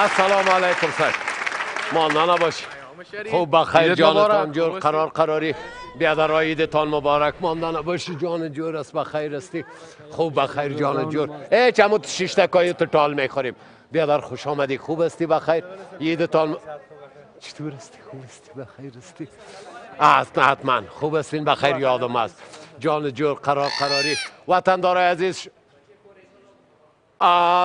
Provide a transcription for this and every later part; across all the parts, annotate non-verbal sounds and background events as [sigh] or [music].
السلام علیکم سر مانده نباشی خوب بخیر جانتان جور قرار قراری بیادر عیدتان مبارک مانده نباشی جان جور است بخیر استی خوب بخیر جان جور ای چمو شش تکایی تو ټال می‌خوریم بیادر خوش آمدی خوب استی بخیر عیدتان چطور استی خوب استی بخیر استی اصلا حتما خوب استین بخیر یادم است جان جور قرار قراری وطندار عزیز آه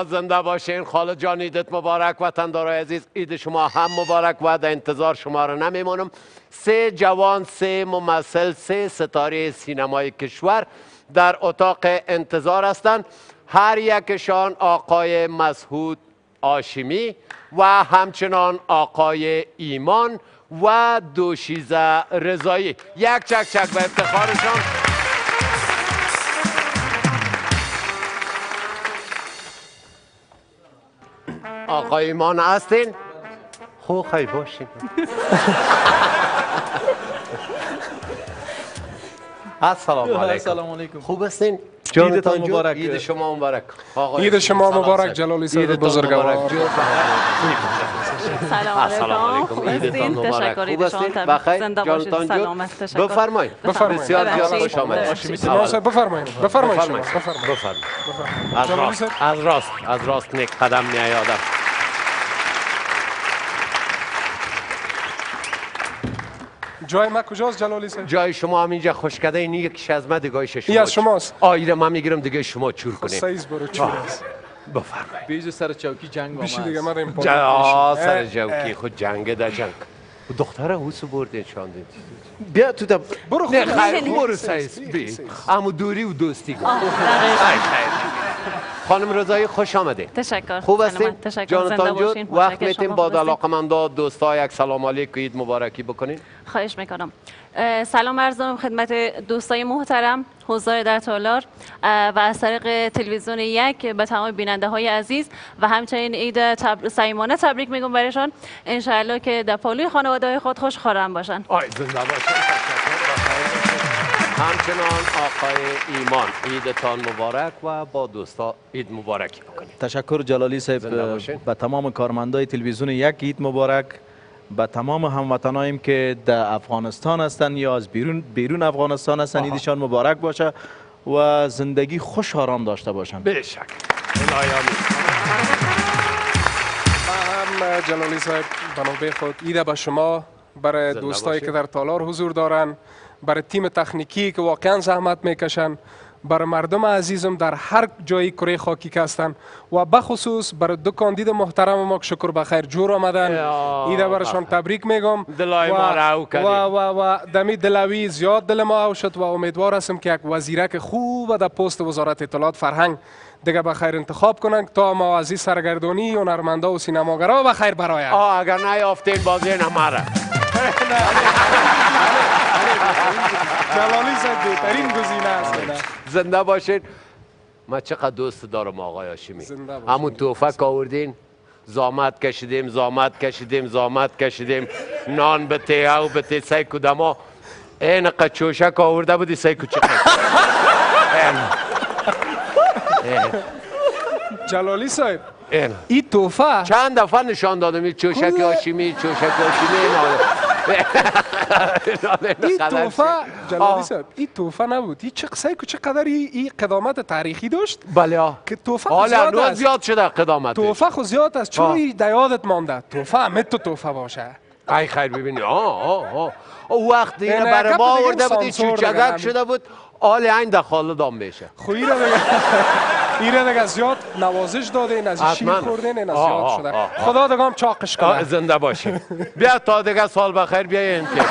زنده باشین. خاله جان عیدت مبارک. وطندار عزیز عید شما هم مبارک و در انتظار شما رو نمیمونم سه جوان سه ممثل سه ستاره سینمای کشور در اتاق انتظار هستند. هر یکشان آقای مسعود آشمی و همچنان آقای ایمان و دوشیزه رضایی. یک چک چک به افتخارشان. آقای ایمان هستین؟ خوب خیلی باشین. [laughs] السلام علیکم. السلام علیکم. خوب هستین؟ جانتان جور مبارک. عید شما مبارک. عید شما سلام مبارک. جلالی عیدتان بزرگوار. سلام [laughs] علیکم. عیدتان مبارک. خوب تبریک بخیر. زنده باشید. جانتان تشکر. بفرمایید. بفرمایید. بسیار زیاد. خوش آمدید بفرمایید. بفرمایید. بفرمایید. از راست. از راست. از راست نیک قدم میایادم جای ما کجاست جلالی صاحب جای شما هم اینجا خوشکده این یکیش از من دیگهش شما از شماست. آیره من می‌گیرم دیگه شما چور کنید. سایز برو چی است. بفرمایید. بیج سر چوکی جنگ بیشی آمد. دیگه ما این جا سر اه، جوکی خود جنگ در جنگ. دختره حوسو بردین شاندین بیا تو دم. برو خود برو سیس بی. امو دوری و دوستی. خانم رضایی خوش آمده تشکر. خوب. هستین تشکر. جانتان باشین. وقت. میتیم با خوب هستین؟ علاقمندا دوستا یک سلام علیک مبارکی بکنین. خواهش می‌کنم. سلام عرض دارم خدمت دوستای محترم حضار در تالار و از طریق تلویزیون یک به تمام بیننده های عزیز و همچنین عید تبر... صمیمانه تبریک میگم برایشان انشاءالله که در پالوی خانواده های خود خوش خورم باشن آی زنده. همچنان آقای ایمان عیدتان مبارک و با دوستا عید مبارکی بکنید تشکر جلالی صاحب. به تمام کارمندای تلویزیون یک عید مبارک به تمام هموطنایم که در افغانستان هستن یا از بیرون بیرون افغانستان هستن عیدشان مبارک باشه و زندگی خوش آرام داشته باشن آمین. من هم جلالی صاحب بنابه خود ایده به شما برای دوستایی. که در تالار حضور دارن برای تیم تکنیکی که واقعا زحمت می‌کشن برای مردم عزیزم در هر جایی کره خاکی که هستن. و بخصوص برای دو کاندید محترم ما که شکر بخیر جور آمدن. ایده برشان تبریک میگم. دلای ما را او و. و, و دمی دلوی زیاد دل ما او شد و امیدوار هستم که یک وزیرک خوب در پست وزارت اطلاعات فرهنگ دیگه بخیر انتخاب کنن تا موازی سرگردانی هنرمندا و سینماگرا بخیر برایم آه اگر نیافتین بازی نماره. [laughs] جلالی صاحب بهترین گزینه است. زنده باشین. من چقدر دوست دارم آقای هاشمی. همون توفک آوردین. زامت کشیدیم زامت کشیدیم زامت کشیدیم. نان به ته او به ته سی کدما این قچوشک آورده بودی سی کچک جلالی صاحب این. این توفه چند دفعه نشان دادم این چوشک هاشمی چوشک هاشمی این توفه [laughs] جلالی آه. صاحب این توفه نبود. این چه قصه که چقدر این این قدامت تاریخی داشت. بله. که توفه حالا زیاد زیاد شده قدامت. توفه خو زیاد است. چون آه. این در یادت مانده. توفه همه تو توفه باشه. ای خیر ببینی. آه آه آه. او وقت دیگه برای ما آورده دیگه چوچگک. شده بود. آل این دخال دام بشه. خو ایره [laughs] ایره دیگه زیاد نوازش داده این از شیر. خوردین این از آه، زیاد شده. آه، آه. خدا دگام چاقش کنه. زنده باشی. بیا تا دیگه سال بخیر بیا این که.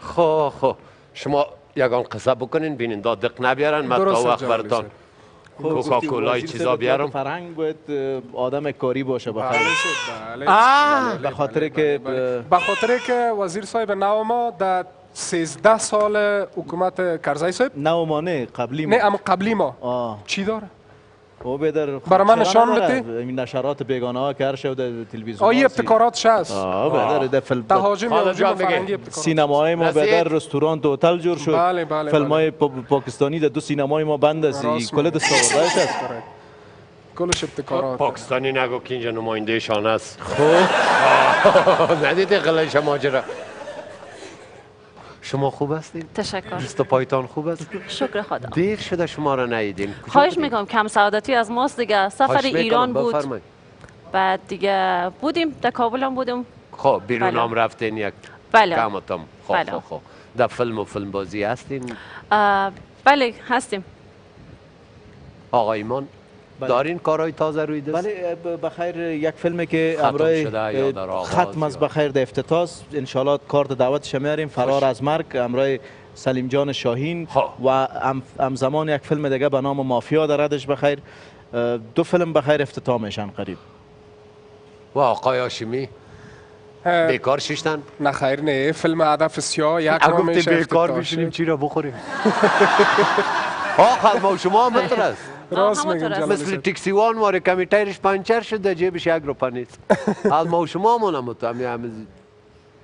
خو خو. شما یگان قصه بکنین بینین دا دق نبیارن من تا وقت براتان خب، کوکاکولای چیزا بیارم. فرهنگ باید آدم کاری باشه بخیر بله. آه! به خاطر که به خاطر که وزیر صاحب نو ما در 13 سال حکومت کرزی صاحب؟ نو مانه قبلی ما. نه اما قبلی ما. آه. چی داره؟ او بدر برای من نشان؟ بده. این نشرات بیگانه ها که هر شب در تلویزیون آیه ها سی- ابتکاراتش هست آه بدر در فیلم تهاجم یا ابتکارات سینماهای ما. بدر رستوران هتل جور شد. بله، بله، فیلم های بله. پا- پاکستانی در دو سینمای ما بند است. کل. دست آوردهش است کلش ابتکارات. پاکستانی نگو که اینجا نماینده شان است خب. [laughs] ندیده قلش ماجرا شما خوب هستین؟ تشکر دست و پایتان خوب است؟ شکر خدا دیر شده شما را ندیدین کجا خواهش؟ می‌کنم کم سعادتی از ماست دیگه سفر ایران بود بفرمایید. بعد دیگه بودیم در کابل هم بودیم خب بیرون بله. هم رفتین یک بله. کمتم خب بله. خب خب در فیلم و فیلم بازی هستین بله هستیم آقا ایمان. دارین کارهای تازه روی دست؟ بله بخیر یک فیلمی که آغاز ختم از بخیر در افتتاح. است. انشالله کارت دعوتش میاریم. فرار از مرگ امرای سلیم جان شاهین. و ام- همزمان یک فیلم دیگه به نام مافیا دردش بخیر. دو فیلم بخیر افتتاح میشن قریب. و آقای هاشمی بیکار شیشتن؟ نه خیر نه فیلم هدف سیاه یک اگه میشه بیکار بشینیم. چی را بخوریم؟ [laughs] آقا ما و شما هم [laughs] است راست میگم مثل صاحب. تکسی وان ماره کمی تایرش پنچر شد در جیبش یک روپا نیست. [laughs] از ما و شما هم هم همه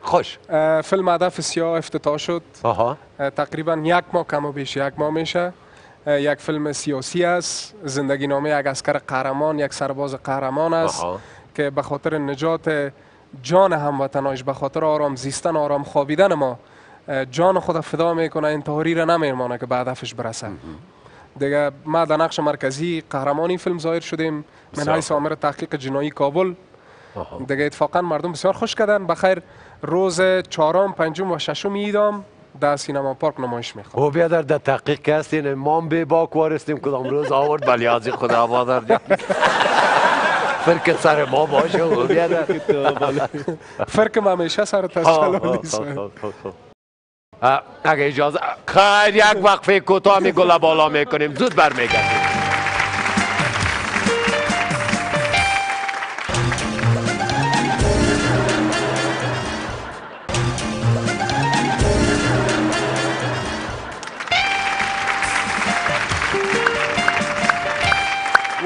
خوش. فیلم هدف سیاه افتتاح شد. آها. تقریبا یک ماه کم و بیش یک ماه میشه. یک فیلم سیاسی است. زندگی نامه یک اسکر قهرمان یک سرباز قهرمان است. که به خاطر نجات جان هموطنایش به خاطر آرام زیستن آرام خوابیدن ما جان خود فدا می‌کنه انتحاری را نمیمانه که به هدفش برسه. دیگه ما در نقش مرکزی قهرمانی فیلم ظاهر شدیم. من حیث آمر تحقیق جنایی کابل. دیگه اتفاقا مردم بسیار خوش کردن. بخیر روز چهارم پنجم و ششم ایدام در سینما پارک نمایش می‌خواد او بیادر در تحقیق هستین ما هم بی باک وارستیم. کدام روز آورد؟ بلیازی خدا مادر فرق سر ما باشه. او بیادر فرق ما همیشه سر آه، اگه اجازه خیر یک وقفه کوتاه می گل بالا می‌کنیم. زود برمیگردیم.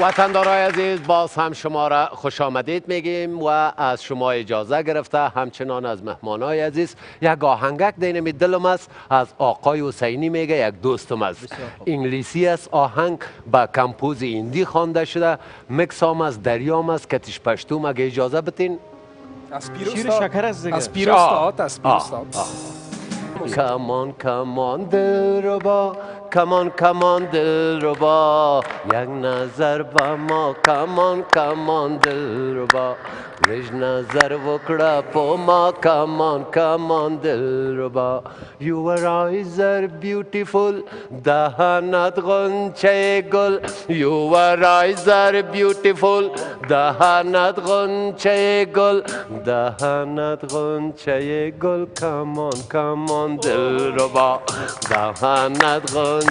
وطندارای عزیز باز هم شما را خوش آمدید میگیم و از شما اجازه گرفته همچنان از مهمانای عزیز یک آهنگک دینمی دلم است. از آقای حسینی میگه یک دوستم است. انگلیسی است. آهنگ با کمپوز ایندی خوانده شده. مکس هم از دریام است. کتش پشتوم اگه اجازه بتین از پیروز شکر است دیگه. از پیروز از پیروز. تاعت. کمان کمان دلربا کمان کمان دلربا یک نظر با ما کمان کمان دلربا لږ نظر وکړه په ما کمان کمان دلربا Your eyes are beautiful. دهانت غنچه گل Your eyes are beautiful. دهانت غنچه گل دهانت غنچه گل کمان کمان دلربا دهانت غنچه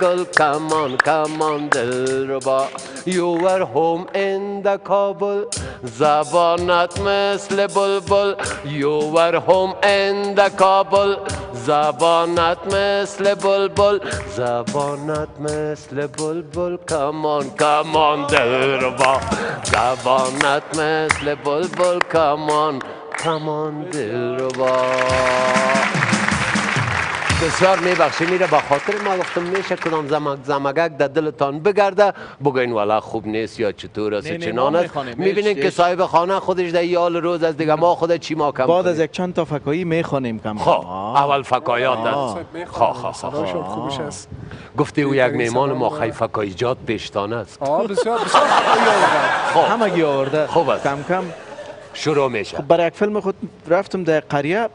گل کمان کمان دلربا You were home in the Kabul زبانت مثل بلبل You were home in the Kabul زبانت مثل بلبل زبانت مثل بلبل کمان کمان دلربا زبانت مثل بلبل کمان کمان دلربا بسیار میبخشی میره با خاطر ما گفتم میشه کدام زمک زمگک در دلتان بگرده بگین والا خوب نیست یا چطور است چنان است. می‌بینین که صاحب خانه خودش در یال روز از دیگه ما خود چی ما کم بعد از. یک چند تا فکایی می‌خوانیم کم خب اول فکایات خب. خب خب صداشون خوبش است گفتی او یک میمان ما. خی فکایجات پیشتانه است آه بسیار بسیار. [laughs] همگی آورده خوب است. کم کم شروع میشه. خب برای یک فیلم خود رفتم در قریه.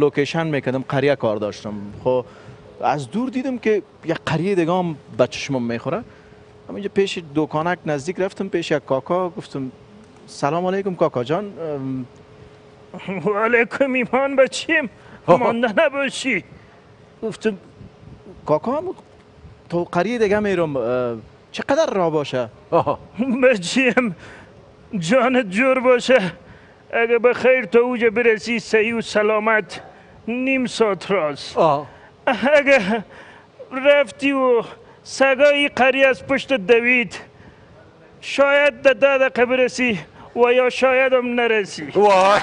لوکیشن می‌کردم قریه کار داشتم. خب از دور دیدم که یک قریه دیگه هم به چشمم می‌خوره. همینجا پیش دکانک نزدیک رفتم پیش یک کاکا گفتم سلام علیکم کاکا جان. و [laughs] علیکم ایمان بچیم مانده نباشی. گفتم کاکا هم تو قریه دیگه میرم چقدر را باشه. [laughs] بچیم جانت جور باشه. اگه به خیر تا اوجا برسی صحیح و سلامت نیم ساعت راست. اگه رفتی و سگای قریه از پشت دوید شاید در ده دقیقه برسی و یا شاید هم نرسی. وای.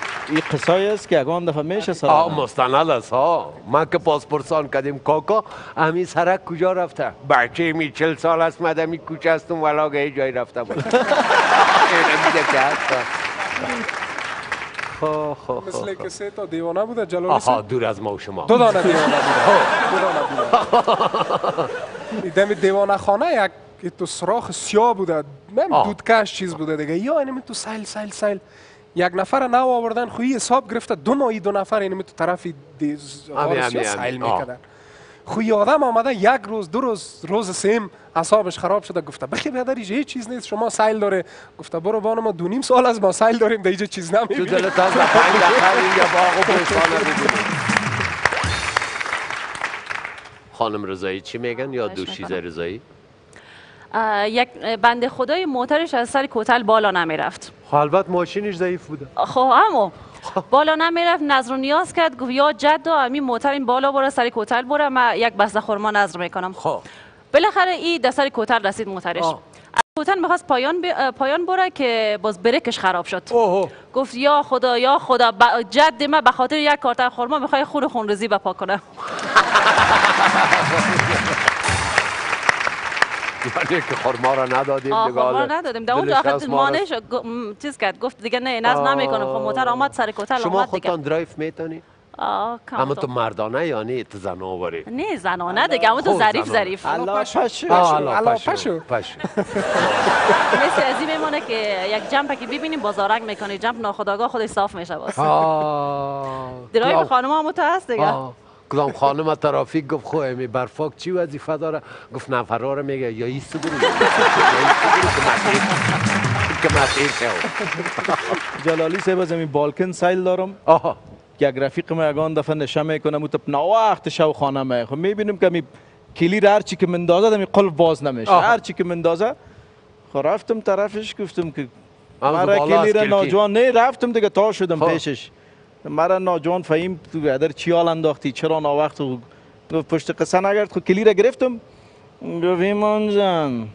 [laughs] این قصای است که اگان دفعه میشه آه سلام مستند است ها من که پاسپورتسان کردیم کاکا همین سرک کجا رفته بچه می چل سال است مدمی کوچه هستم ولا گه جایی رفته بود مثل که سه تا دیوانه بوده جلالی آها دور از ما و شما دو دانه دیوانه بوده دو دانه بوده دم دیوانه خانه یک تو سراخ سیاه بوده من آه. دودکش چیز بوده دیگه یا اینم تو سیل سیل سیل یک نفر نو آوردن خویی حساب گرفته دو ماهی دو نفر اینم تو طرف. آه. می‌کردن خوی آدم آمده یک روز دو روز روز سیم حسابش خراب شده گفته بخی بیادر هیچ چیز نیست شما سیل داره گفته برو بانو ما دو نیم سال از ما سیل داریم در اینجا چیز تو نمی‌بینیم دلت از پنج نفر اینجا باغ و بوستانه ببینیم خانم رضایی چی میگن یا دوشیزه. رضایی یک بنده خدای موترش از سر کوتل بالا نمی‌رفت. خب البته ماشینش ضعیف بوده. خب همو بالا نمی‌رفت نظر و نیاز کرد گفت یا جد امی موتر این بالا بره سر کوتل بره من یک بسته خورما نظر می‌کنم. خب. بالاخره این در سر کوتل رسید موترش آه. از کوتل می‌خواست پایان, ب... پایان بره که باز بریکش خراب شد. اوه. گفت یا خدا یا خدا ب... جد من به خاطر یک کارتر خورما می‌خوای خون خونریزی بپا کنه [laughs] یعنی که خورما را ندادیم آه دیگه خورما حالا ندادیم. در اونجا آخر از ما را- مانعش گو- م، چیز کرد. گفت دیگه نه آه. نمی‌کنم. خب موتر آمد سر کوتل شما آمد دیگه. خودتان درایف می‌تونی؟ آه کم اما تو. تو مردانه یا نه؟ تو زناوری؟ نه زنانه دیگه. اما تو ظریف. ظریف. الله پشو. الله پشو. [laughs] مثل از این میمونه که یک جمپ که ببینیم بازارنگ می‌کنی. جمپ ناخداگاه خودش صاف میشه باز کدام- خانم هم تو هست دیگه. کدام خانم ترافیک گفت خو امی برفاک چی وظیفه داره؟ گفت نفرها رو میگه. یا ایست برو. که مسیر جلالی صاحب از این بالکن سایل دارم. آها. یک رفیق ما یگان دفعه نشه می‌کنه مو تپ وقت شو خانه می خب می‌بینیم که می کلیر هر چی که مندازه دمی قلب باز نمیشه. هر چی که مندازه. خب رفتم طرفش گفتم که مرا کلیر کلکی. ناجوان. نه رفتم دیگه تا شدم خب. پیشش. مرا ناجوان فهیم تو ادر چی حال انداختی؟ چرا نا وقت پشت قصه نگرد؟ خب کلیر گرفتم. گفت ایمان جان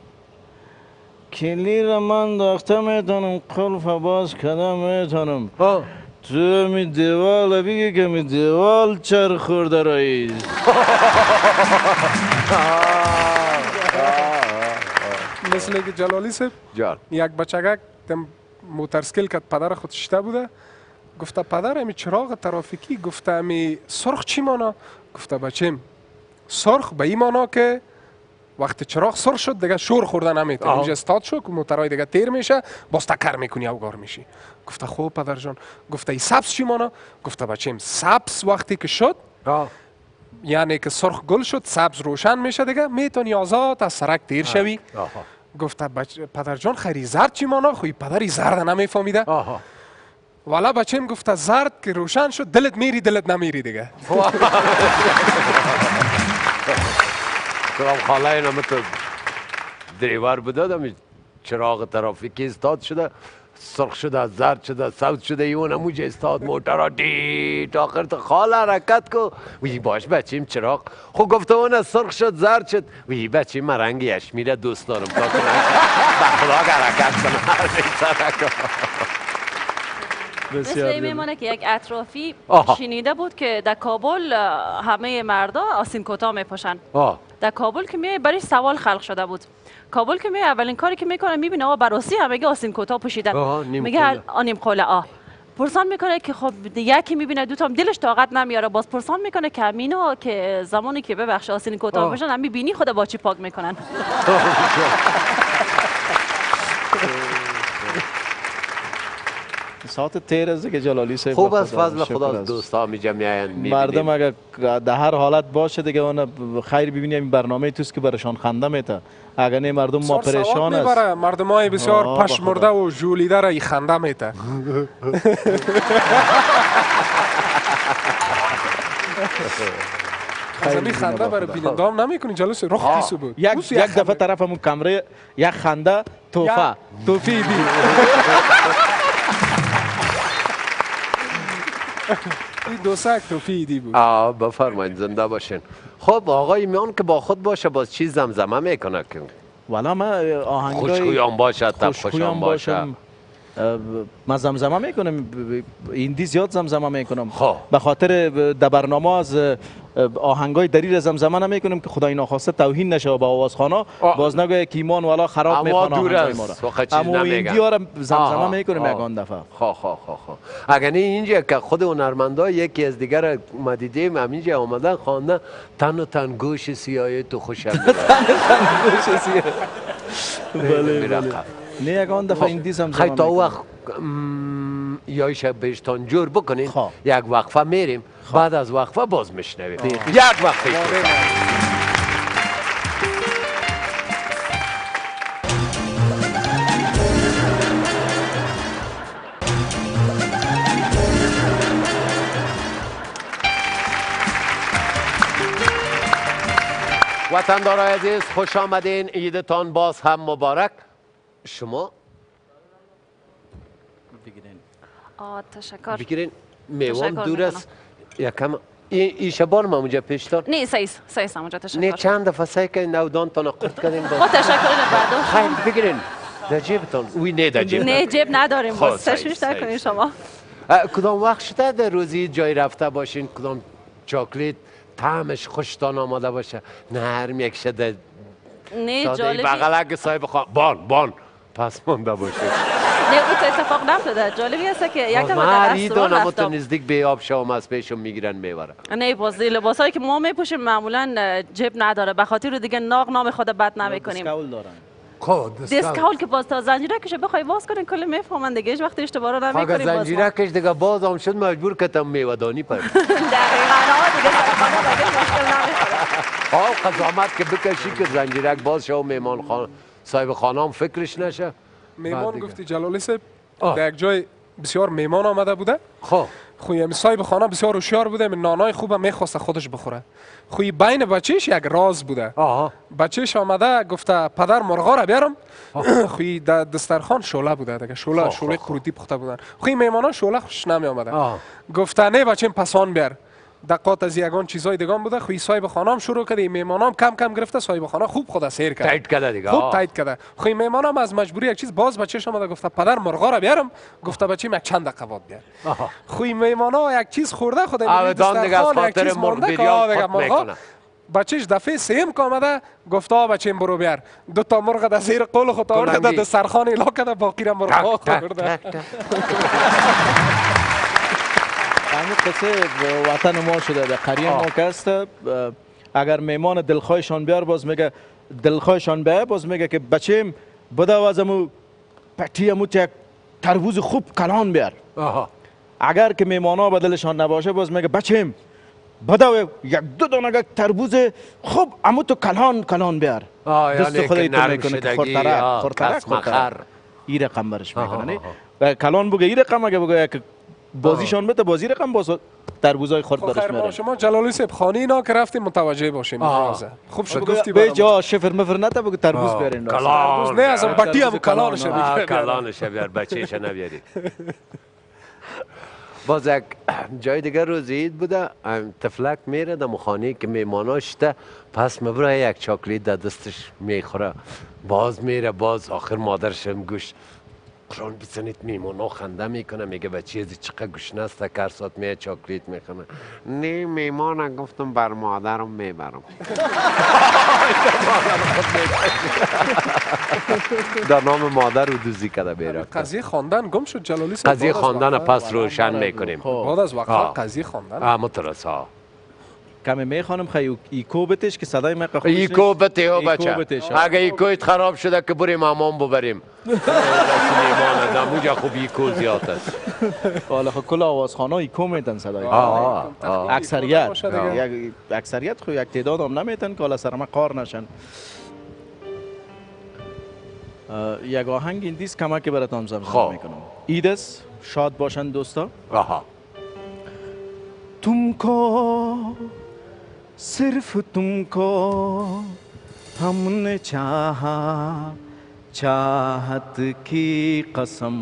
کلیر من داخته می‌تونم قلب باز کردم می‌تونم. تو می دیوال بگی که می دیوال چر خورده رئیس. مثل که جلالی صاحب یک بچگک دم موترسکل که پدر خود شته بوده گفته پدر امی چراغ ترافیکی گفته امی سرخ چی مانا؟ گفته بچیم سرخ به این مانا که وقتی چراغ سرخ شد دیگه شور خوردن نمی‌تونه آها. اینجا استاد شد که موترهای دیگه تیر میشه باز تکر می‌کنی اوگار میشی. گفته خوب پدر جان. گفته ای سبز چی مانا؟ گفته بچیم سبز وقتی که شد آه. یعنی که سرخ گل شد سبز روشن میشه دیگه می‌تونی آزاد از سرک تیر شوی. آها. گفته بچ... پدر جان خیری زرد چی مانا؟ خوی پدری زرد نمیفهمیده. والا بچیم گفته زرد که روشن شد دلت میری دلت نمیری دیگه. [laughs] کدام خاله اینا مثل دریور بوده دمی چراغ ترافیکی استاد شده سرخ شده زرد شده سبز شده یون موجه استاد موتر را دیت آخر تو خال حرکت کو. وی باش بچیم چراغ. خب گفته اون سرخ شد زرد شد. وی بچیم من رنگ یشمیره دوست دارم تا کنم [laughs] به حرکت کنم [laughs] بی‌سرک. مثل این میمونه که یک اطرافی آها. شنیده بود که در کابل همه مردا آسین کتا میپوشن در کابل که میای برای سوال خلق شده بود کابل که میای اولین کاری که می‌کنه می‌بینه آقا براسی همه آسین کتا پوشیدن میگه قله. آ نیم قله آه پرسان می‌کنه که خب یکی می‌بینه دو تام دلش طاقت نمیاره باز پرسان می‌کنه که همینو که زمانی که ببخش آسین کتا. بشن هم می‌بینی خود با چی پاک می‌کنن [laughs] ساعت تیر از که جلالی صاحب خوب از فضل خدا است. دوست ها می جمعین مردم اگر در هر حالت باشه دیگه اون خیر ببینیم این برنامه توست که برشان خنده میته اگر نه مردم ما پریشان است. مردم های بسیار پشمرده و جولیده را ای خنده میته [laughs] از همین خنده برای بیننده هم نمی‌کنی جلوس رخ کیسو بود یک یک دفعه طرفمون کمره یک خنده توفه توفی دی [laughs] این دو سک توفی ایدی بود. آه بفرمایید زنده باشین. خب آقای میان که با خود باشه باز چی زمزمه می‌کنه که. والا من آهنگای خوشخویان باشه تب خوشخویان خوشان باشه. باشم. من زمزمه می‌کنم ایندی زیاد زمزمه می‌کنم خب. به خاطر در برنامه از آهنگای دلیل زمزمه نمی‌کنم که خدای ناخواسته توهین نشه به آوازخانه آه. باز نگه که ایمان والا خراب اما می‌کنه دور است. ما. وقت چیز اما. ایندی ها را زمزمه می‌کنم. یگان دفعه خواه خواه خواه خواه اگر نه اینجا که خود هنرمندا یکی از دیگر ما دیدیم همینجا آمدن خواندن تن و تن گوش سیاه تو خوشم [laughs] بله بله نه یگان دفعه ایندی زمزمه خیلی تا می‌کنم. وقت م، یا شب بهشتان جور بکنین خب. یک وقفه میریم بعد از وقفه باز میشنویم. یک وقفه وطندارای عزیز خوش آمدین. عیدتان باز هم مبارک. شما؟ آه تشکر. بگیرین. میوان دور است یکم این این شبان ما اونجا پیشتر نه سیس سیس اونجا نه تشکر چند دفعه سعی کنین نودان تا قرد کردین با باز تشکر بعدو خیلی بگیرین. در جیبتان. وی نه در جیبتان نه جیب نداریم خب، باز سعی، تشویش نکنین سعی. شما کدام وقت شده در روزی جای رفته باشین؟ کدام چاکلیت طعمش خوشتان آمده باشه؟ نه هر یک شده. نه جالبی بغلک صاحب خان بان بان. پس مونده باشه. نه او تو اتفاق نفتاده جالبی هست که یک دفعه در رستوران رفتم. نزدیک به آب شام از پیشم می‌گیرن می‌برن. نه باز لباس هایی که ما میپوشیم معمولا جیب نداره. به خاطر رو دیگه ناق نام خود بد نمی‌کنیم. دارن. دیسکاول که باز تا زنجیره کشه بخوای باز کنین کل می‌فهمن دیگه. هیچ وقت اشتباه رو اگر نمی‌کنیم باز ما. زنجیره کش دیگه باز هم شد مجبور کتم میودانی پر. [laughs] دقیقاً دیگه سرخانه دیگه مشکل نمی‌خوره آه قضامت که بکشی که زنجیرک باز شو میمان خان صاحب خانم فکرش نشه. میمان. گفتی جلالی صاحب. در یک جای بسیار میمان آمده بوده. خب. خوی صاحب خانه بسیار هوشیار بوده من نانای خوبه می‌خواسته خودش بخوره. خوی بین بچهش یک راز بوده. آها. بچهش آمده گفته پدر مرغا را بیارم. [coughs] خوی در دسترخوان شوله بوده دیگه. شوله خب، شوله خب، قروتی پخته بودن. خوی میمانا شوله خوش نمی آمده آه. گفته نه بچم پسان بیار. دقات از یگان چیزای دیگان بوده. خوی صاحب خانم شروع کرده میمانام کم کم گرفته صاحب خانه خوب خود سیر کرد. تایت کرده دیگه. خوب. تایید کرده. خوی میمانم از مجبوری یک چیز باز بچهش آمده گفته پدر مرغا را بیارم. گفته بچه یک چند دقیقه بعد بیار. خوی میمانا یک چیز خورده خود آبدان دیگه از خاطر مرغ بچهش دفعه سیم که آمده گفته آ بچه برو بیار. دو تا مرغ در زیر قول خود آورده. در سرخان الا کرده باقی را مرغ [laughs] همین قصه به وطن ما شده در قریه ما که اگر میمان دلخواهشان بیار باز میگه دلخواهشان بیار باز میگه که بچیم از امو پتی امو یک تربوز خوب کلان بیار. آها. اگر که میمانا به دلشان نباشه باز میگه بچیم بده و یک دو دانه تربوز خوب امو تو کلان کلان بیار. دست یعنی خدای تو می‌کنه که خورترک خورترک. خورترک ای رقم برش می‌کنه. و کلان بگه ای رقم اگه بگه یک بازیشان بده بازی رقم باز تربوزای خورد خب برش میاره. شما جلالی صاحب خانه اینا که رفتیم متوجه باشیم. خوب شد. گفتی به. جا شفر مفر نتا بگو تربوز بیارین. کلان نه از. پتی هم کلانش کلان، بیار. کلانش بیار بچهش نبیاری [laughs] باز یک جای دیگه روز عید بوده. تفلک میره در مخانه که میماناش ده. پس مبره یک چاکلیت در دستش می‌خوره. باز میره باز آخر مادرش هم گوش. قرآن بزنید میمونا خنده می‌کنه میگه بچه از چقدر گشنه است هر ساعت میه چاکلیت می‌خونه. نه میمانم گفتم بر مادرم می‌برم. در نام مادر رو دوزی کرده بیره قضیه خواندن گم شد جلالی قضیه خواندن پس روشن می‌کنیم. خب. بعد از آه. قضیه خواندن. اما ترسا کمی میخوانم خیلی ایکو بتش که صدای من خوش ایکو نیست. بته او ایکو بچه بتش. اگه ایکویت خراب شده که بریم امام ببریم سلیمان [laughs] دموجا خوب ایکو زیاد است حالا خب کل آوازخانه ایکو میتن صدای آه، آه. اکثریت باشه دیگه. یک اکثریت خو یک تعداد هم نمیتن که حالا سر ما کار نشن اه، یک آهنگ این دیست کمک براتون زمزمه خب. میکنم ایدس شاد باشن دوستا آها तुमको सिर्फ़ तुमको हमने चाहा, चाहत की कसम।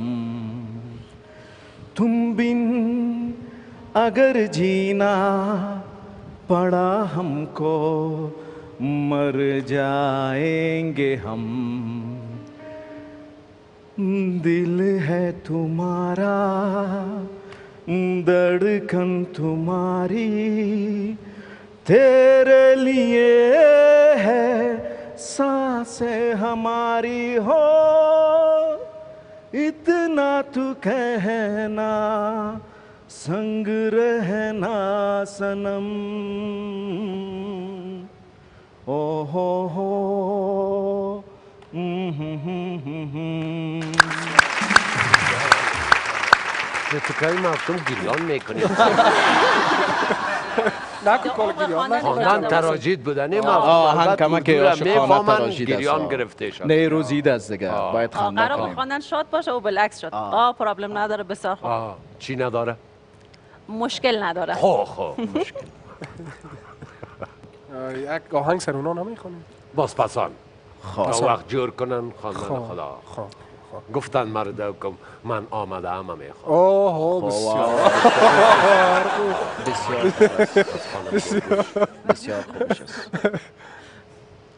तुम बिन अगर जीना पड़ा हमको, मर जाएँगे हम। दिल है तुम्हारा धड़कन तुम्हारी तेरे लिए है साँसें हमारी हो। इतना तू कहना संग रहना सनम। ओ हो। हो हम्म, हम्म, हम्म, हम्म, हम्म. [laughs] نکن کار گریان تراجید بودن این آهنگ البته کمک عاشقانه است. گریان. گرفته شد. نه روزید است دیگه. باید خنده قرار کنیم. خواندن شاد باشه و بالعکس شد. آه. پرابلم نداره بسیار خوب. آه، چی نداره؟ مشکل نداره. خو خو مشکل [laughs] آه، یک آهنگ سر اونا نمی‌خونیم باز پسان خب. تا وقت جور کنن خواندن خدا. خب. گفتن مرد کم من آمده همه می‌خوام. اوه بسیار بسیار است. بسیار خوبش است [laughs]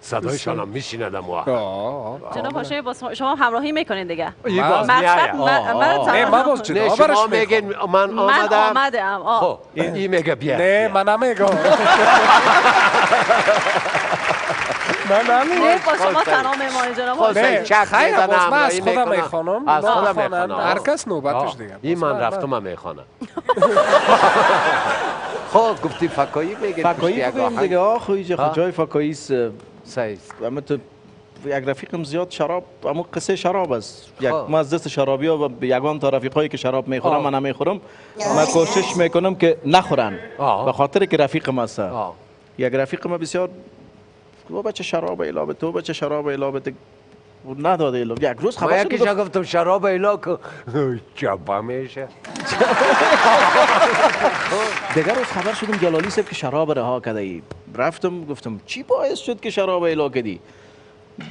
صدایشان هم میشیندم و آه. جناب هاشمی باز شما همراهی می‌کنین دیگه مقصد. من- من من باز شما می‌خوام. میگین من من آمدم آمدم آه خب این میگه بیا نه. من نمیگم [laughs] من نه نمیگم با شما. تنها میمانی جناب نه چک خیر می‌زنم، باز من از خودم. می‌خوانم از خودم. می‌خوانم. هر کس نوبتش. دیگه این من من- رفتم من می‌خوانم [laughs] خب گفتی فکایی میگید فکایی بگویم دیگه خویج ها؟ خود جای فکایی است صحیح اما تو یک رفیقم زیاد شراب اما قصه شراب است یک خب. ما از دست شرابی ها و یگان تا رفیقایی که شراب می‌خورم آه. من نمی‌خورم من کوشش می‌کنم که نخورن. به خاطر که رفیقم است. یک رفیق ما بسیار تو بچه شراب ایلا تو بچه شراب ایلا نداده ایلا یک روز خبر شد گفت گفتم شراب ایلا که چپا میشه دیگر روز خبر شدم جلالی صاحب که شراب رها کرده ای. رفتم گفتم چی باعث شد که شراب ایلا کردی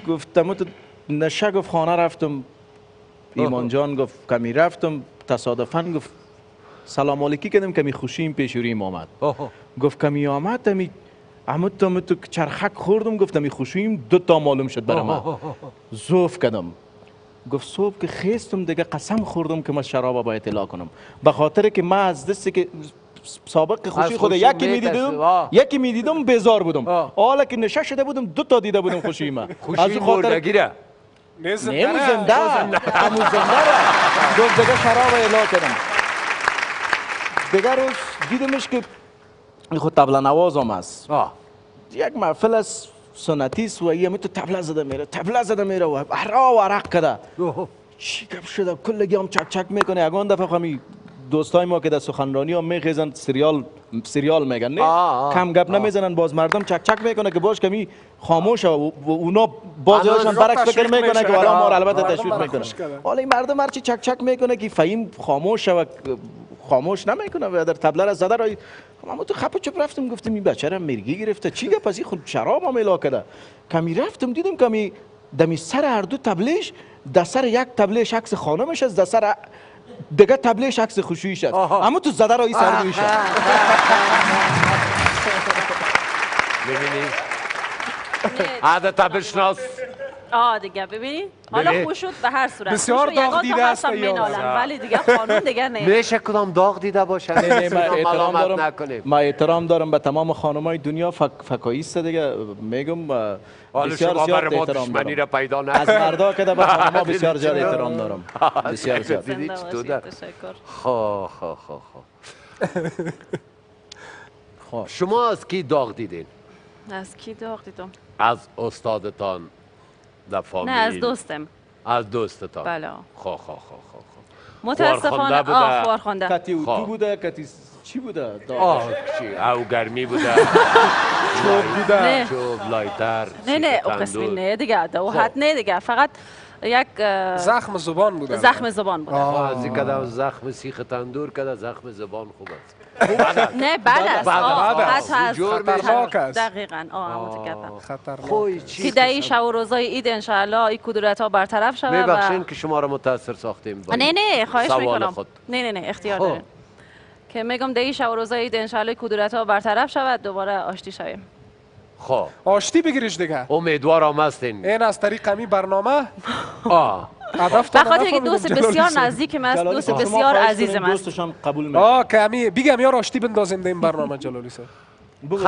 گفتم تو نشه گفت خانه رفتم. ایمان جان گفت کمی رفتم تصادفا گفت سلام علیکی کردم کمی خوشیم پیشوریم آمد. گفت کمی آمد تمی احمد تو تو چرخک خوردم گفتم می خوشیم دو تا معلوم شد برای من زوف کردم گفت صبح که خیستم دیگه قسم خوردم که من شراب باید اطلاع کنم به خاطر که من از دستی که سابق خوشی از خود یکی. می‌دیدم. یکی می‌دیدم بیزار بودم. حالا که نشه شده بودم دو تا دیده بودم خوشی من خوشی مردگی را نه زنده زنده همون زنده را گفت دیگه شراب اعلا کردم دیگه روز دیدمش که این خود تبله نواز هم است آه یک محفل از سنتی است و یه تو تبله زده میره تبله زده میره و عرا و عرق کده. چی گپ شده؟ کلگی هم چک چک می‌کنه. یگان دفعه همی دوستای ما که در سخنرانی هم میخیزن سریال سریال میگن نه؟ آه، آه، کم گپ نمی‌زنن باز مردم چک چک می‌کنه که باش کمی خاموشه و اونا باز هاشون برعکس فکر می‌کنه که. والا ما البته تشویق می‌کنه. حالا این مردم هرچی چک چک می‌کنه که فهیم خاموشه و خاموش نمی‌کنه و در تبله را زده رای. اما تو خپ چپ رفتم گفتم این بچه را مرگی گرفته. چی گپ از این خود شراب هم کرده؟ کمی رفتم دیدم کمی دمی سر هر دو تبلش در سر یک تبلش عکس خانمش است در سر دیگه تبلش عکس خوشویش است. اما تو زده رای سر رویش است. ببینی عادت بشناس آه دیگه. ببینید حالا. خوش شد به هر صورت. بسیار. یگان داغ دیده است ولی دیگه قانون دیگه نه میشه کدام داغ دیده باشه نه، نه، من احترام دارم. من احترام دارم به تمام خانمای دنیا. فک فکاییست دیگه. میگم بسیار شما زیاد بر ما احترام دشمنی دارم. را پیدا از نکنیم مردا که به خانما [laughs] بسیار زیاد احترام دارم. [laughs] بسیار زیاد. دیدی چطور. خو خو خو خو. شما از کی داغ دیدین؟ از کی داغ دیدم؟ از استادتان. در فامیل نه از دوستم. از دوستتان بله. خو خو خو خو خو متاسفانه خوارخوانده بوده. آه خوارخوانده کتی خب. اتو بوده؟ کتی چی بوده؟ آه چی؟ او گرمی بوده. [laughs] چوب بوده. نه. چوب لایتر نه نه سیخ او قسمی تندور. نه دیگه دو حد نه دیگه. فقط یک زخم زبان بوده. زخم زبان بود آه، از این زخم سیخ تندور کده زخم زبان خوب است. نه بعد آه، بعد از جور خطرناک است. دقیقا. آه متکفم خطرناک که دهی شب و روزای عید انشاءالله این کدورت ها برطرف شود میبخشین و که شما را متاثر ساختیم نه این نه خواهش می‌کنم. نه نه نه اختیار خب. دارین. که میگم ده شب و روزای عید انشالله کدورت ها برطرف شود. دوباره آشتی شویم. خب. آشتی بگیریش دیگه. امیدوارم هستین. این از طریق همین برنامه. آه. به تا خاطر که نفهمیدم دوست بسیار. نزدیک من است دوست بسیار عزیز من. است دوستشان قبول می‌کنه آه که همین بگم یار آشتی بندازیم در این برنامه جلالی صاحب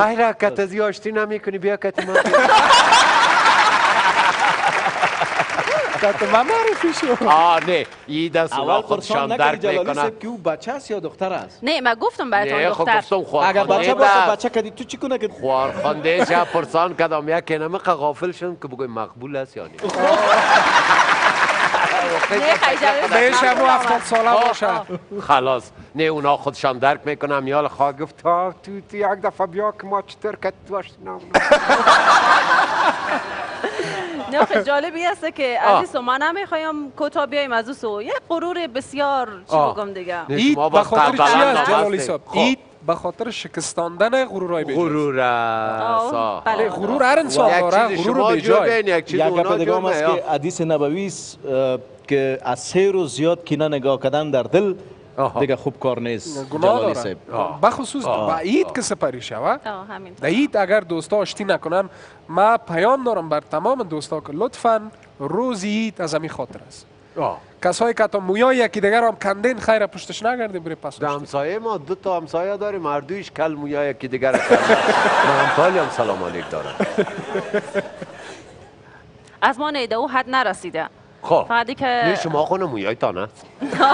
خیر کت از آشتی نمی کنی بیا کت ما. [laughs] که من معرفی شو. آه نه. ای دست اول خودشان درک صاحب که او بچه است یا دختر است؟ نه من گفتم براتون نه خب دختر. گفتم خوار اگر بچه باشه بچه کدی تو چی کنه که؟ خوارخانده شب پرسان کدام یک نمه غافل شدم که بگوی مقبول است یا نه. [laughs] مو مقبول هفتاد. ساله آه. خلاص نه اونا خودشان درک می‌کنم یال خواه گفت تا تو تو یک دفعه بیا که ما چطور کت داشت نه خیلی جالبی است که. عزیز ما نمی‌خوایم کوتاه بیایم از او سو یه غرور بسیار چی. بگم دیگه اید شما به باز خاطر چی نامه جلالی. صاحب خب. اید به خاطر شکستاندن غرورای بیجای غرور. بله. غرور هر انسان یک داره چیز غرور بیجای بین یک چیز اونا که حدیث نبوی که از سه روز زیاد کینه نگاه کردن در دل. دیگه خوب کار نیست. جلالی صاحب. بخصوص به عید که سپری شود. آه، همین در عید اگر دوستا آشتی نکنن ما پیام دارم بر تمام دوستا که لطفا روز عید از همین خاطر است. کسایی که تا مویای یکی دیگر هم کندین خیر پشتش نگرده بری پس. همسایه ما دو تا همسایه داریم. هر دویش کل مویا یکی دیگر من [laughs] همسایه هم سلام علیک دارم. از ما نیده او حد نرسیده. خب. فقط نه که شما خونه مویای تا نه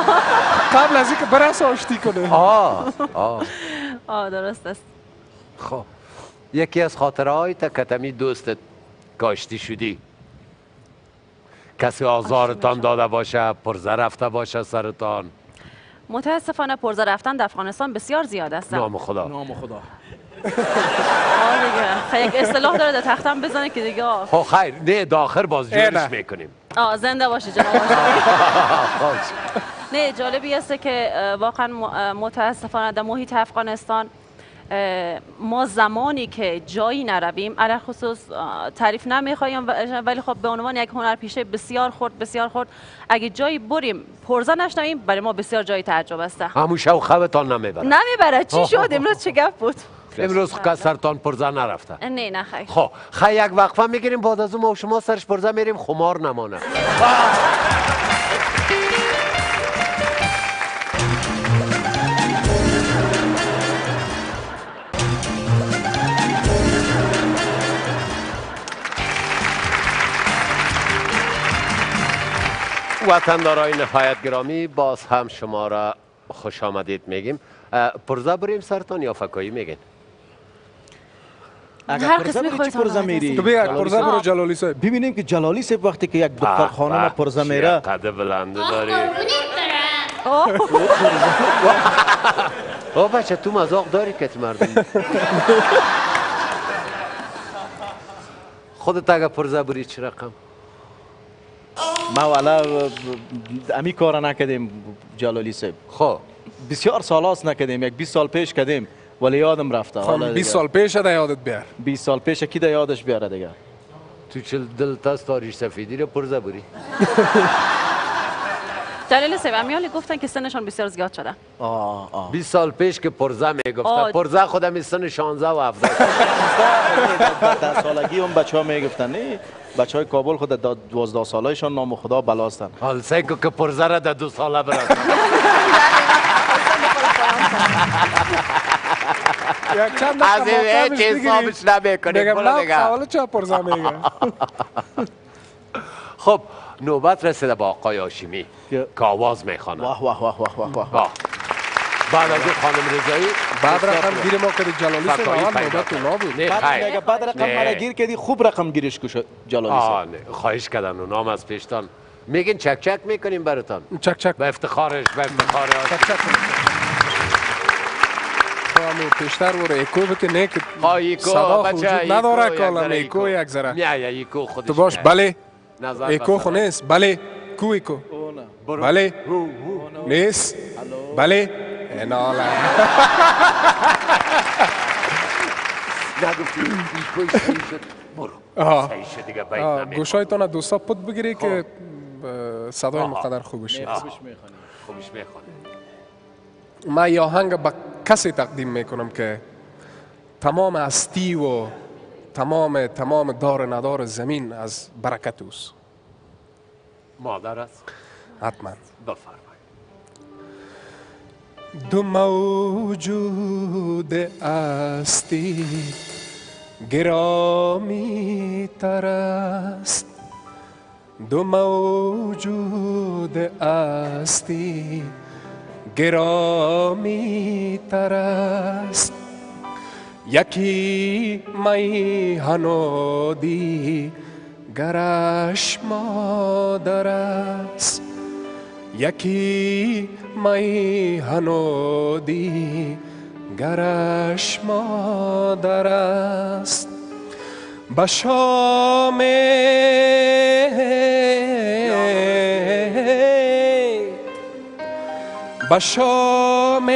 [laughs] قبل از اینکه برس آشتی کنه. آه آه. [laughs] آه درست است. خب. یکی از خاطره های کتمی دوستت کاشتی شدی. کسی آزارتان داده باشه پرزه رفته باشه سرتان. متاسفانه پرزه رفتن در افغانستان بسیار زیاد است. نام خدا. نام خدا. [laughs] آه دیگه. خیلی یک اصطلاح داره در تختم بزنه که دیگه. خب خیر. نه داخل باز اه، جورش نه. می‌کنیم. آه زنده باشی جناب. [laughs] نه جالبی است که واقعا متاسفانه در محیط افغانستان ما زمانی که جایی نرویم علی خصوص تعریف نمی‌خوایم ولی خب به عنوان یک هنرپیشه بسیار خورد بسیار خورد اگه جایی بریم پرزه نشنویم برای ما بسیار جای تعجب است. همون شو خوابتان نمی‌بره نمی‌بره چی [laughs] شد؟ امروز چه گپ بود؟ امروز که سرتان پرزه نرفته. نه نه خیر. خب خیلی یک وقفه می‌گیریم بعد از اون ما و شما سرش پرزه میریم خمار نمانه. وطندارای نهایت گرامی باز هم شما را خوش آمدید میگیم. پرزه بریم سرتان یا فکایی میگین؟ هر قسمی چی خودتان پرزه میری؟ تو بیا پرزه؟ برو جلالی صاحب ببینیم که جلالی صاحب وقتی که یک دختر خانم پرزه میره. قد بلنده داری؟ [laughs] آه، او بچه تو مذاق داری که تو مردم. [laughs] خودت اگه پرزه بری چه رقم؟ ما والا امی کار نکردیم جلالی صاحب خب. بسیار سال هاست نکردیم یک 20 سال پیش کردیم ولی یادم رفته. حالا خانم دیگه. 20 سال پیش ده یادت بیار. 20 سال پیش کی ده یادش بیاره دیگه؟ تو چل دل تست داری سفیدی رو پرزه بری [laughs] دلیل سوم میالی گفتن که سنشان بسیار زیاد شده. آه آه. 20 سال پیش که پرزه می‌گفته آه. پرزه خودم سن 16 و 17 در سالگی هم بچه ها می‌گفتن نه بچه های کابل خود در دوازده سالایشان نام خدا بلاستن. حال سیکو که پرزه را در دو ساله برسن [laughs] [laughs] چند از این بگیری. حسابش نمی‌کنیم بگم نه دیگه سوال چه پرزه میگه خب نوبت رسیده با آقای هاشمی که- آواز می‌خوانه واه واه واه واه واه واه بعد از خانم رضایی بعد رقم گیر ما که جلالی فکایی اول نوبت کرد. اونا بود نه خیر بعد رقم. مرا گیر کردی خوب رقم گیرش کش جلالی نه خواهش کردن اونا هم از پیشتان میگین چک چک می‌کنیم براتان چک چک به افتخارش به افتخار چک چک همون پیشتر برو ایکو بتی نه که ایکو صدا وجود نداره ذره ایکو یک ذره نه یا ایکو خودش تو باش. بله ایکو. خو نیست بله کو ایکو. بله نیست بله انالا نگفتی ایکوی شد برو آها. صحیح شد دیگه نمی‌خواد. گوشایتان دوستا پد بگیری که صدای. مقدر خوب بشه خوبش می‌خوانه من یه آهنگ کسی تقدیم می‌کنم که تمام هستی و تمام تمام دار ندار زمین از برکت اوست مادر است حتما بفرمایید دو موجود استی گرامی تر است دو موجود استی گرامی تر است. یکی می هنودی گرش مادر است. یکی می هنودی گرش مادر است. به شام به شام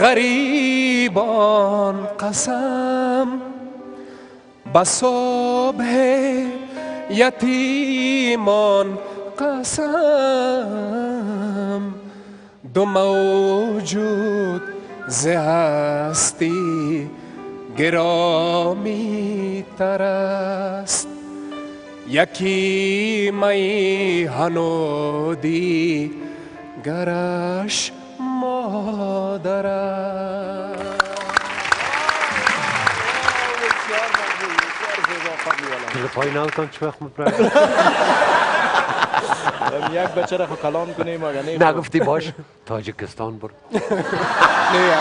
غریبان قسم به صبح یتیمان قسم. دو موجود ز هستی گرامی تر است. یکی می هنودی گرش مادر است دل پای نوتان چه وقت مبرد [laughs] یک بچه را خو کلام کنیم اگر نه نگفتی باش. تاجکستان برو. نه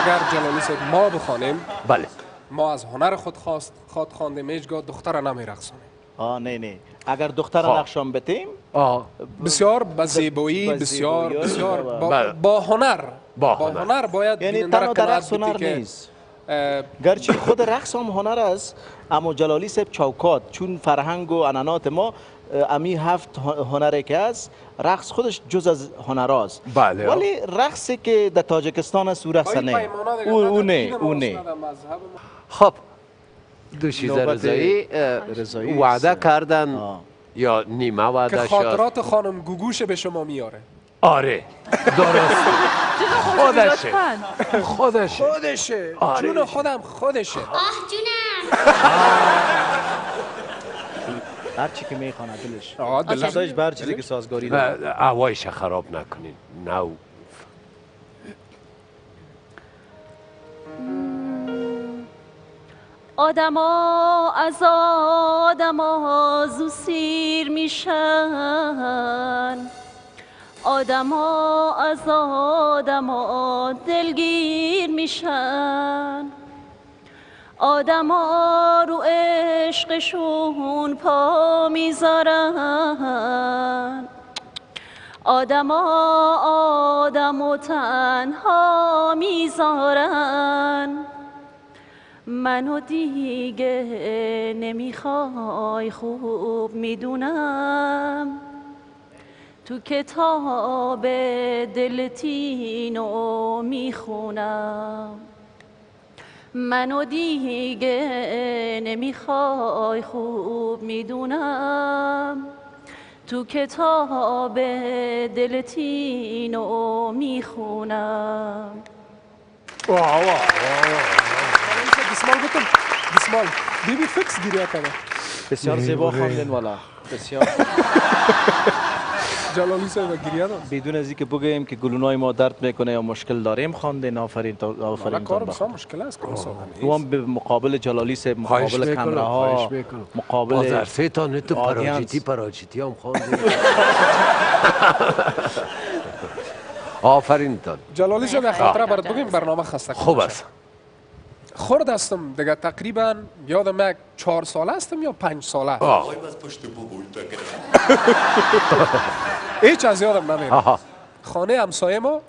اگر جلالی صاحب ما بخوانیم بله. ما از هنر خود خواست خود خواندیم هیچگاه دختر نمی رقصانیم آه نه نه اگر دختر خواه. نقشان بتیم آه بسیار با زیبایی با بسیار بسیار با. با هنر با با هنر. هنر باید یعنی تنها در رقص هنر نیست گرچه خود رقص هم هنر است اما جلالی صاحب چوکات چون فرهنگ و انانات ما امی هفت هنره که است رقص خودش جز از هنر است بله. ولی رقصی که در تاجکستان است او رقص نه او, نه او نه. خب دوشیزه رضایی. وعده. کردن آه. یا نیمه که وعده شد خاطرات خانم گوگوش به شما میاره. آره. درست [laughs] خودشه. خودشه. خودشه. آره. جون خودم خودشه. هر چی که می‌خوانه دلش. آه،. دلش بر چیزی که سازگاری و هوایش خراب نکنین. نو آدما از آدما زو سیر میشن. آدما از آدما دلگیر میشن. آدما رو عشقشون پا می‌ذارن. آدما آدم و تنها می‌ذارن. منو دیگه نمی‌خوای خوب می‌دونم. تو کتاب دلتینو می‌خونم. منو دیگه نمی‌خوای خوب می‌دونم. تو کتاب دلتینو می‌خونم. دسمال گفتم دسمال بیبی فکس گیریه کنه بسیار زیبا خواندین والا بسیار جلالی صاحب گیریه داد بدون از اینکه بگوییم که گلونای ما درد می‌کنه یا مشکل داریم خواندین آفرین آفرین کار بسیار مشکل است او هم به مقابل جلالی صاحب مقابل کمره خواهش ها می‌کنم مقابل بازرسه تا نه تو. پراجیتی پراجیتی هم خواندی آفرین تان جلالی صاحب خاطره برات بگیم برنامه خسته خوب. است خرد هستم دیگه تقریبا یادم یک چهار ساله هستم یا پنج ساله آه. هیچ از یادم نمیره آها خانه همسایه ما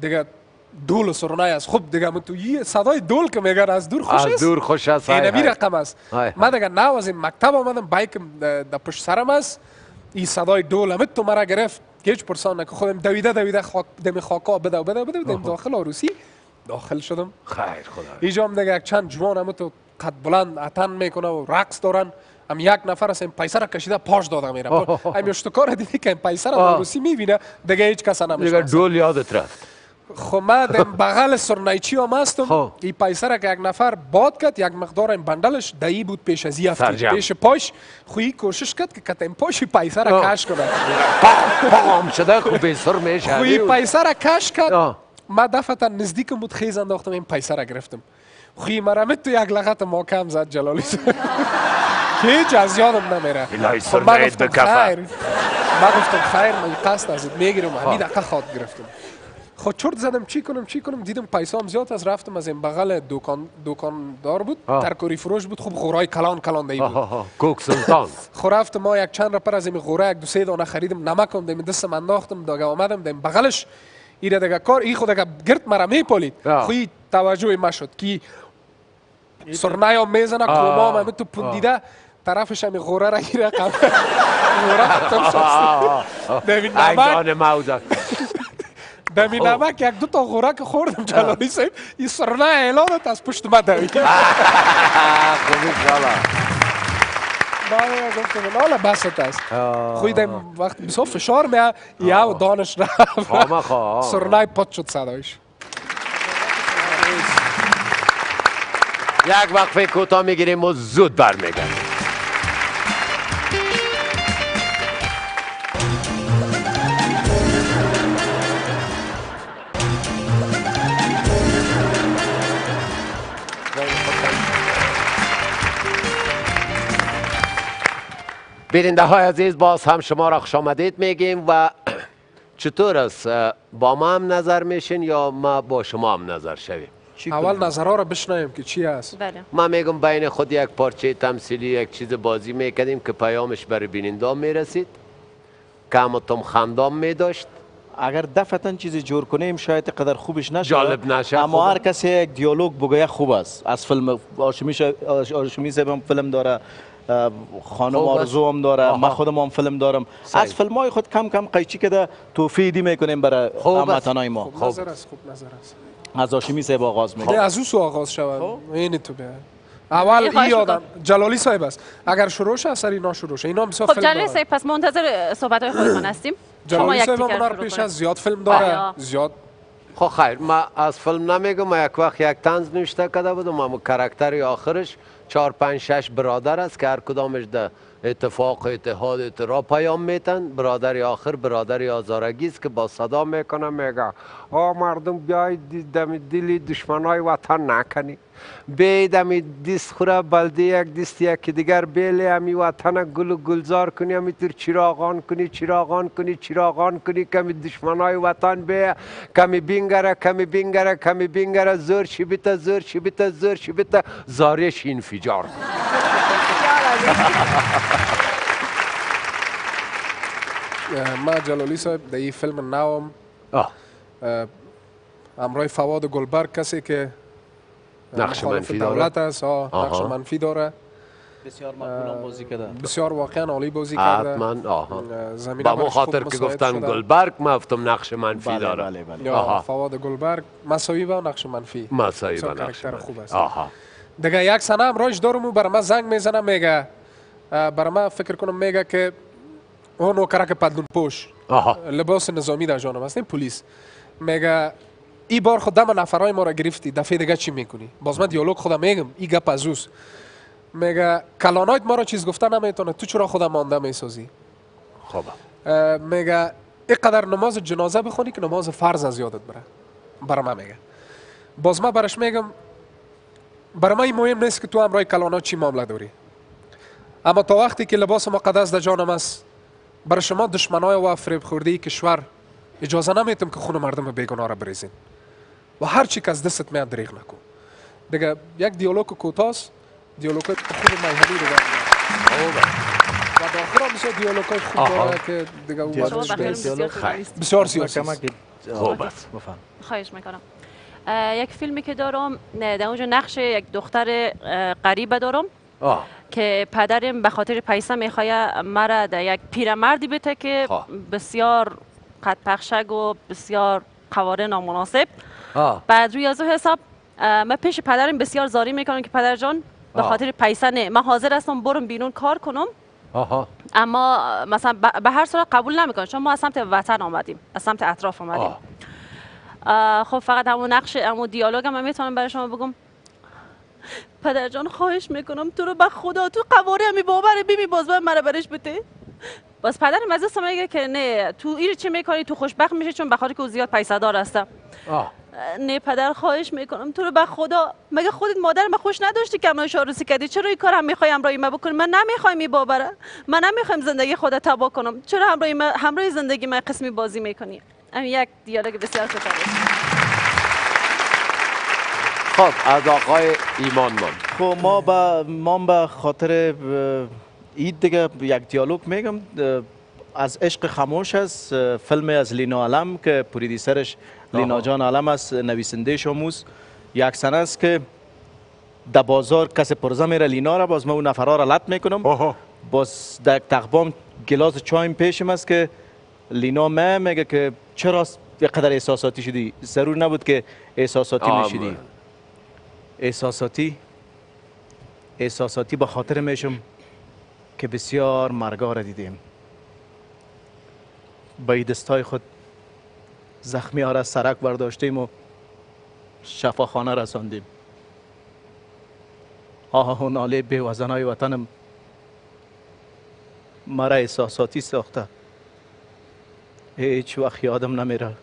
دیگه دول و سرنای است خب دیگه من تو یه صدای دول که میگن از دور خوش از است دور خوش است های. رقم است من دیگه نو از این مکتب آمدم بایکم در پشت سرم است این صدای دول همه تو مرا گرفت که هیچ پرسان نکن خودم دویده دویده خاک دم خاکا بده و بده و بده بده داخل عروسی داخل شدم خیر خدا اینجا هم دیگه یک چند جوان همه تو قد بلند اتن می‌کنه و رقص دارن هم یک نفر است این پیسه را کشیده پاش داده میره هم اشتکار دیدی که این پیسه را. عروسی می‌بینه دیگه هیچ کس دیگه نمیشه دول یادت رفت خب من بغل سرنایچی هم هستم خب. این پیسه را که یک نفر باد کرد یک مقدار این بندلش دایی بود پیش از سرجم. پیش پاش خویی کوشش کرد که پاش این پیسه را. کش کنه پا پام شده خوب بیسر میشه خویی پیسه را کش کرد ما دفعتا نزدیک بود خیز انداختم این پیسه را گرفتم. خویی مرمت تو یک لغت محکم زد جلالی [laughs] که هیچ از یادم نمیره. خب من گفتم. خیر. ما گفتم خیر من قصد ازت می‌گیرم همین دقیقه خواد گرفتم. خود چرت زدم چی کنم چی کنم؟ دیدم پیسام زیاد از رفتم از این بغل دکان دکاندار بود. آه. ترکاری فروش بود خوب غورای کلان کلان دی بود. کوک سلطان. [laughs] خو رفتم ما یک چند رپر از این غوره یک دو سه دانه خریدم نمکم دیم دستم انداختم داگه آمدم دیم بغلش. ایره دیگه کار ای خود دیگه گرد مرا میپالید. خوی توجه ما شد کی سرنایا می‌زنه کومام همه تو پوندیده طرفش همی غوره را ایره قم غوره ختم شد دمی نمک دمی نمک یک دو تا غوره که خوردم جلالی صاحب این سرنا اعلانت از پشت ما دوید خوبی شالا بعد گفتم حالا بست است. خوی دم وقت بسیار فشار میاد یا دانش رفت سرنای پات شد صدایش یک وقفه کوتاه می‌گیریم و زود برمیگردیم. بیننده های عزیز باز هم شما را خوش آمدید میگیم و [clears throat] چطور است با ما هم نظر میشین یا ما با شما هم نظر شویم؟ اول نظرها را بشنویم که چی است بله. ما میگم بین خود یک پارچه تمثیلی یک چیز بازی می‌کردیم که پیامش برای بیننده می‌رسید. کم تم خندام میداشت. اگر دفعتا چیزی جور کنیم شاید قدر خوبش نشه. جالب نشه، اما خوبه. هر کسی یک دیالوگ بگویه خوب است. از فیلم آشمی ش- آش- آشمی هم فیلم داره. خانم است. آرزو هم داره آها. من خودم هم فیلم دارم صحیح. از فیلم های خود کم کم قیچی کده توفیدی می‌کنیم برای خوب است. هموطنای ما خوب نظر است خوب نظر است از آشمی صاحب آغاز ده می‌کنیم از او سو آغاز شود این تو بیا اول این آدم می‌کنم. جلالی صاحب است اگر شروع شه اثر اینا شروع شه اینا هم بسیار خب فیلم جلالی. صاحب پس منتظر صحبت های خودتان [clears throat] هستیم شما جلالی صاحب هنر پیش. از زیاد فیلم داره آیا. زیاد خب خیر ما از فیلم نمیگم ما یک وقت یک تنز نوشته کرده بودم اما کرکتر آخرش چهار پنج شش برادر است که هر کدامش ده اتفاق اتحاد اترا پیام میتن برادر آخر برادر آزارگی است که با صدا می‌کنه میگه آ مردم بیاید دم دلی دشمنای وطن نکنی بیاید امی دیست خوره بلده یک دیست یکی دیگر. بیلی امی وطن گل و گلزار کنی امی تر چراغان کنی چراغان کنی چراغان کنی. کمی دشمنای وطن بیا. کمی بینگره کمی بینگره کمی بینگره. زور چی بیتا زور چی بیتا زور چی بیتا زارش انفجار [laughs] ما جلالی صاحب در این فیلم نوم آه. امرای فواد گلبرگ کسی که نقش منفی داره؟ دولت است. نقش منفی داره. بسیار مقبول بازی کرده. بسیار واقعا عالی بازی کرده. حتما. آها. با خوب خاطر که گفتن شده. گلبرگ ما گفتم نقش منفی بله داره. بله بله. آها. فواد گلبرگ مساوی و نقش منفی. بسیار با نقش. خوب است. آها. دیگه یک سنه هم رایش دارم و بر ما زنگ می‌زنه میگه. بر ما فکر کنم میگه که اون نوکرک پدلون پوش. آها. لباس نظامی در جانم هست این پلیس. میگه ای بار خود دم نفرای ما را گرفتی دفعه دیگه چی می‌کنی؟ باز من دیالوگ خودم میگم ای گپ از اوست. میگه کلانایت ما را چیز گفته نمی‌تونه تو چرا خودم مانده می‌سازی؟ خب. میگه اینقدر نماز جنازه بخونی که نماز فرض از یادت بره. برای من میگه. باز من برش میگم برای من این مهم نیست که تو امرای کلانات چی معامله داری. اما تا وقتی که لباس مقدس در جانم است برای شما دشمنای و فریب خورده کشور اجازه نمیتم که خون مردم بیگناه را بریزین. و هر چی که از دستت میاد دریغ نکن دیگه یک دیالوگ کوتاست دیالوگ خود میهنی دیگه و داخل هم بسیار دیالوگ های خوب. داره که دیگه او. بسیار. خوب است. بسیار سیاسی است. خوب است بفهم خواهش می‌کنم یک فیلمی که دارم در اونجا نقش یک دختر غریبه دارم آه که پدرم به خاطر پیسه می‌خواه مرا در یک پیرمردی بده که خواه. بسیار قد پخشگ و بسیار قواره نامناسب آه. بعد روی از حساب من پیش پدرم بسیار زاری می‌کنم که پدر جان به. خاطر پیسه نه من حاضر هستم برم بیرون کار کنم. آها. اما مثلا به هر صورت قبول نمی‌کنم. چون ما از سمت وطن آمدیم از سمت اطراف آمدیم. آه. خب فقط همون نقش همون دیالوگ هم من می‌تونم برای شما بگم. پدر جان خواهش می‌کنم تو رو به خدا تو قواره همی باور بیمی باز باید مرا برش بده. باز پدرم از دست میگه که نه تو این چی می‌کنی؟ تو خوشبخت میشه چون بخاطر که او زیاد پیسه دار هستم. آه. نه پدر خواهش می‌کنم. تو رو به خدا مگه خودت مادر من خوش نداشتی که همراهش آرزو کردی چرا این کار هم می‌خوای همراهی من بکنی؟ من نمی‌خوایم این باوره. من نمی‌خوایم زندگی خودت تباه کنم. چرا همراهی من همراه زندگی من قسمی بازی می‌کنی؟ همین یک دیالوگ بسیار ستاره خب از آقای ایمان من خب ما به ما به خاطر اید دیگه یک دیالوگ میگم. از عشق خاموش است. اه، فیلم از لینا علم که پروردیسرش لینا. جان علم است نویسنده شموس یک سنه است که در بازار کسی پرزه میره لینا را باز ما اون نفرها را لط می‌کنم آها. باز در تقبام گلاس چایم پیشم است که لینا من میگه که چرا قدر احساساتی شدی ضرور نبود که احساساتی. می‌شدی احساساتی احساساتی به خاطر میشم که بسیار مرگا را دیدیم با دستای خود زخمی ها را از سرک برداشتیم و شفاخانه رساندیم. آه و ناله به وزنای وطنم مرا احساساتی ساخته. هیچ وقت یادم نمیره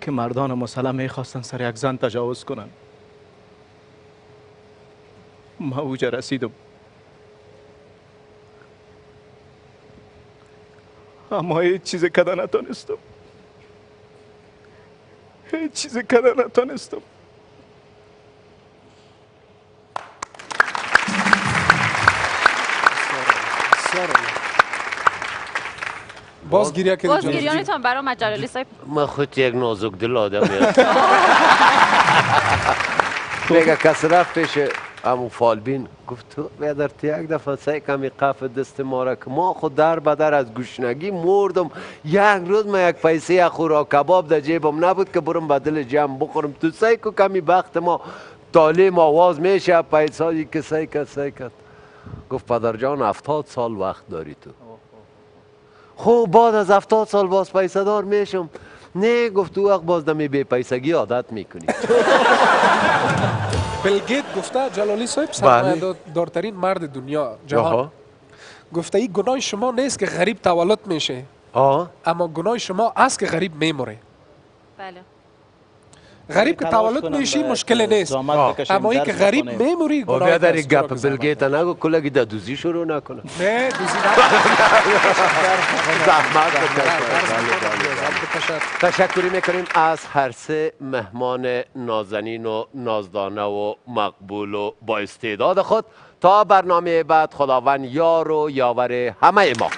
که مردان مسلم می‌خواستن سر یک زن تجاوز کنن. ما اوجا رسیدم. اما هیچ چیز کده نتانستم هیچ چیز کده نتانستم باز گریه کردی باز. گریانتان برای مجلالی صاحب. من خود یک نازک دل آدم میگه [laughs] کس رفت پیش امو فالبین گفت تو بیادر تو یک دفعه سعی کمی قف دست ما را که ما خود در بدر از گشنگی مردم یک روز من یک پیسه یک خوراک کباب در جیبم نبود که برم به دل جمع بخورم. تو سعی کو کمی بخت ما تعلیم آواز میشه پیسایی که سعی کرد سعی کرد. گفت پدر جان هفتاد سال وقت داری تو. خب بعد از هفتاد سال باز پیسه دار میشم. نه گفت تو وقت باز دمی بی پیسگی عادت می‌کنی. [laughs] بیل گیت گفته جلالی صاحب بله. سرمایه دارترین مرد دنیا جهان. گفته این گناه شما نیست که غریب تولد میشه. آه. اما گناه شما است که غریب میموره بله. غریب که تولد میشی مشکل نیست. اما این که غریب میموری و گناه بیا در. گپ بلگیت نگو کلگی در دوزی شروع نکنه. نه دوزی [laughs] زحمت بکشد تشکری می‌کنیم از هر سه مهمان نازنین و نازدانه و مقبول و با استعداد خود. تا برنامه بعد خداوند یار و یاور همه ما.